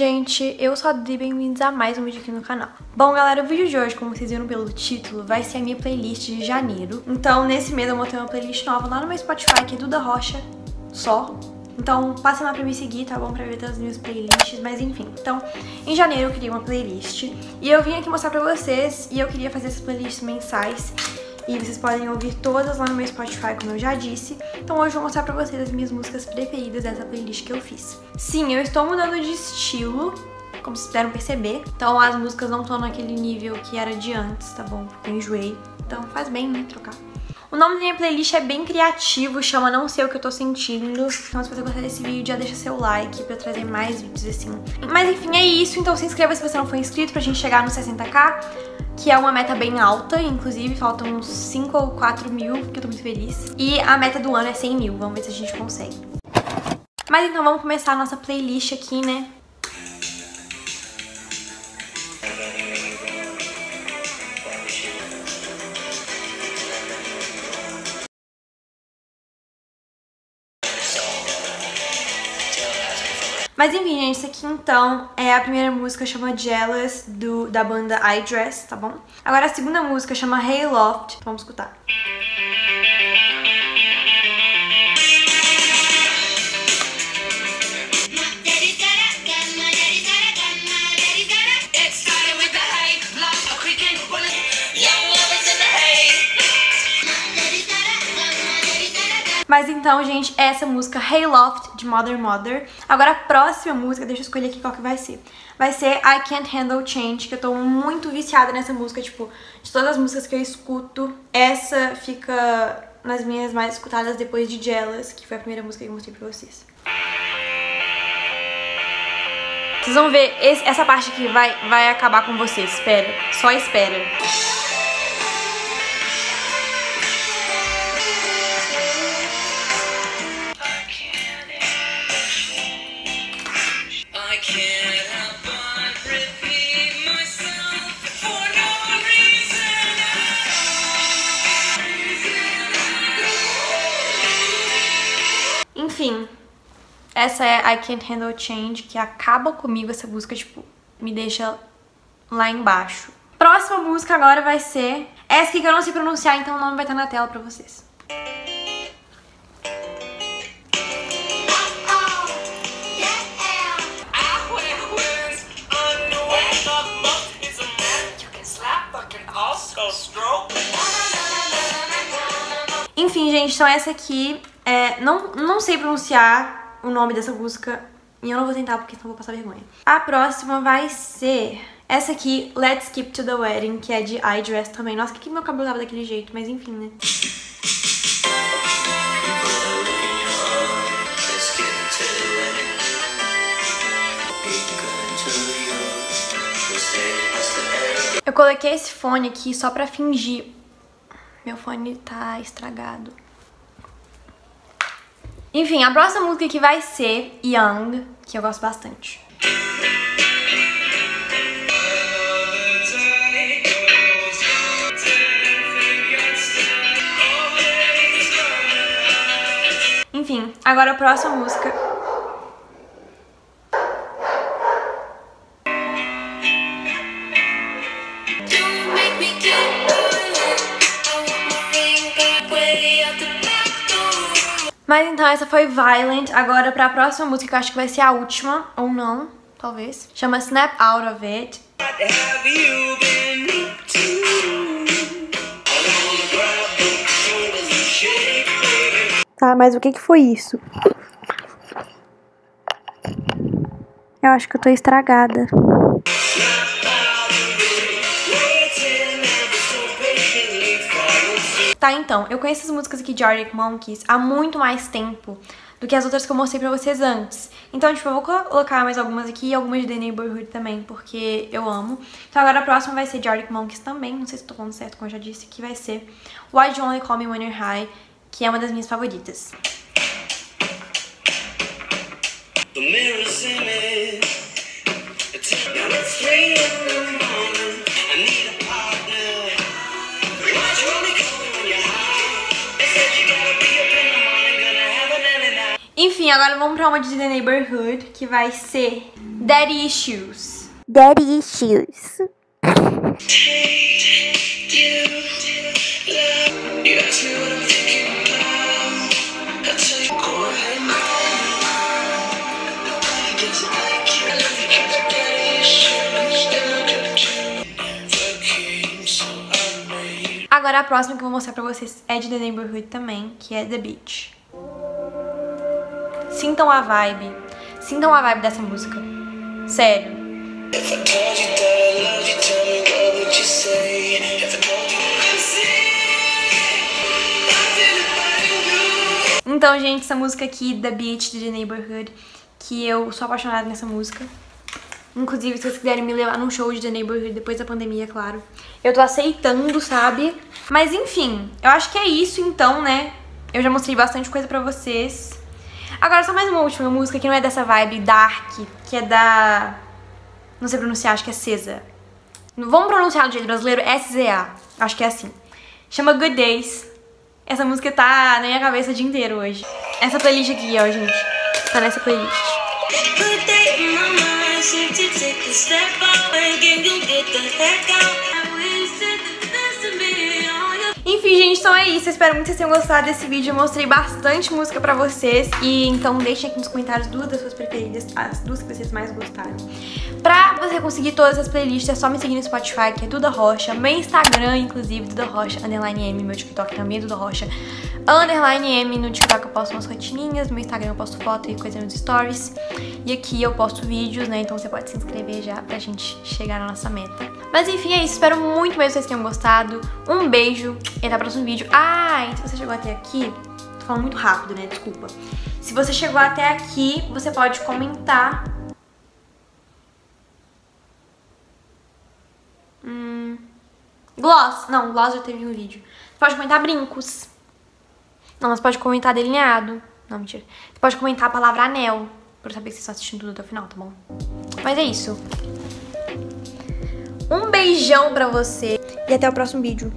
gente, eu sou a bem-vindos a mais um vídeo aqui no canal. Bom, galera, o vídeo de hoje, como vocês viram pelo título, vai ser a minha playlist de janeiro. Então, nesse mês eu vou ter uma playlist nova lá no meu Spotify, que é Duda Rocha, só. Então, passem lá pra me seguir, tá bom? Pra ver todas as minhas playlists, mas enfim. Então, em janeiro eu criei uma playlist e eu vim aqui mostrar pra vocês e eu queria fazer essas playlists mensais e vocês podem ouvir todas lá no meu Spotify, como eu já disse. Então hoje eu vou mostrar pra vocês as minhas músicas preferidas dessa playlist que eu fiz. Sim, eu estou mudando de estilo, como vocês puderam perceber. Então as músicas não estão naquele nível que era de antes, tá bom? Porque eu enjoei. Então faz bem, né, trocar. O nome da minha playlist é bem criativo, chama Não Sei O Que Eu Tô Sentindo. Então se você gostar desse vídeo, já deixa seu like pra eu trazer mais vídeos assim. Mas enfim, é isso. Então se inscreva se você não for inscrito pra gente chegar no 60k que é uma meta bem alta, inclusive faltam uns 5 ou 4 mil, que eu tô muito feliz. E a meta do ano é 100 mil, vamos ver se a gente consegue. Mas então vamos começar a nossa playlist aqui, né? Mas enfim, gente, isso aqui então é a primeira música, chama Jealous, do, da banda I Dress, tá bom? Agora a segunda música chama Hey Loft, vamos escutar. Mas então, gente, essa música Hey Loft de Mother Mother. Agora a próxima música, deixa eu escolher aqui qual que vai ser. Vai ser I Can't Handle Change, que eu tô muito viciada nessa música, tipo, de todas as músicas que eu escuto, essa fica nas minhas mais escutadas depois de Jealous, que foi a primeira música que eu mostrei pra vocês. Vocês vão ver, esse, essa parte aqui vai, vai acabar com vocês, espera, só espera. Essa é I Can't Handle Change, que acaba comigo essa música, tipo, me deixa lá embaixo. Próxima música agora vai ser essa aqui que eu não sei pronunciar, então o nome vai estar na tela pra vocês. Enfim, gente, então essa aqui, é, não, não sei pronunciar o nome dessa música e eu não vou tentar porque senão vou passar vergonha. A próxima vai ser essa aqui, Let's Skip to the Wedding, que é de I Dress também. Nossa, que, que meu cabelo tava daquele jeito, mas enfim, né? Eu coloquei esse fone aqui só pra fingir. Meu fone tá estragado. Enfim, a próxima música que vai ser Young, que eu gosto bastante. Enfim, agora a próxima música essa foi Violent. Agora pra próxima música, que eu acho que vai ser a última, ou não, talvez. Chama Snap Out of It. Tá, mas o que que foi isso? Eu acho que eu tô estragada. Tá, então, eu conheço as músicas aqui de Arctic Monkeys há muito mais tempo do que as outras que eu mostrei pra vocês antes. Então, tipo, eu vou colocar mais algumas aqui e algumas de The Neighborhood também, porque eu amo. Então agora a próxima vai ser de Arctic Monkeys também, não sei se tô falando certo, como eu já disse, que vai ser Why You Only Call Me When You're High, que é uma das minhas favoritas. The Enfim, agora vamos pra uma de The Neighborhood, que vai ser Daddy Issues. Daddy Issues. Agora a próxima que eu vou mostrar pra vocês é de The Neighborhood também, que é The Beach. Sintam a vibe. Sintam a vibe dessa música. Sério. Então, gente, essa música aqui, The Beach, de Neighborhood, que eu sou apaixonada nessa música. Inclusive, se vocês quiserem me levar num show de The Neighborhood depois da pandemia, claro. Eu tô aceitando, sabe? Mas enfim, eu acho que é isso então, né? Eu já mostrei bastante coisa pra vocês. Agora só mais uma última música que não é dessa vibe dark, que é da... Não sei pronunciar, acho que é Cesa. Vamos pronunciar do jeito brasileiro, S-Z-A. Acho que é assim. Chama Good Days. Essa música tá na minha cabeça o dia inteiro hoje. Essa playlist aqui, ó, gente. Tá nessa playlist. Good day in my mind, to take a step get the então é isso. Eu espero muito que vocês tenham gostado desse vídeo. Eu mostrei bastante música pra vocês. E então deixem aqui nos comentários duas das suas preferidas, as duas que vocês mais gostaram. Pra você conseguir todas as playlists, é só me seguir no Spotify, que é Duda Rocha. Meu Instagram, inclusive, Duda Rocha, underline M. Meu TikTok também é Duda Rocha, underline M. No TikTok eu posto umas rotininhas, no meu Instagram eu posto foto e coisa nos stories. E aqui eu posto vídeos, né? Então você pode se inscrever já pra gente chegar na nossa meta. Mas enfim, é isso. Espero muito mesmo que vocês tenham gostado. Um beijo e até o próximo vídeo. Ah, e se você chegou até aqui, tô falando muito rápido, né? Desculpa. Se você chegou até aqui, você pode comentar. Gloss. Não, gloss já teve um vídeo. Você pode comentar brincos. Não, você pode comentar delineado. Não, mentira. Você pode comentar a palavra anel. Pra saber que vocês estão assistindo tudo até o final, tá bom? Mas é isso. Um beijão pra você e até o próximo vídeo.